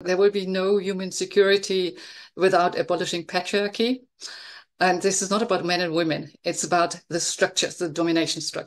There will be no human security without abolishing patriarchy. And this is not about men and women. It's about the structures, the domination structure.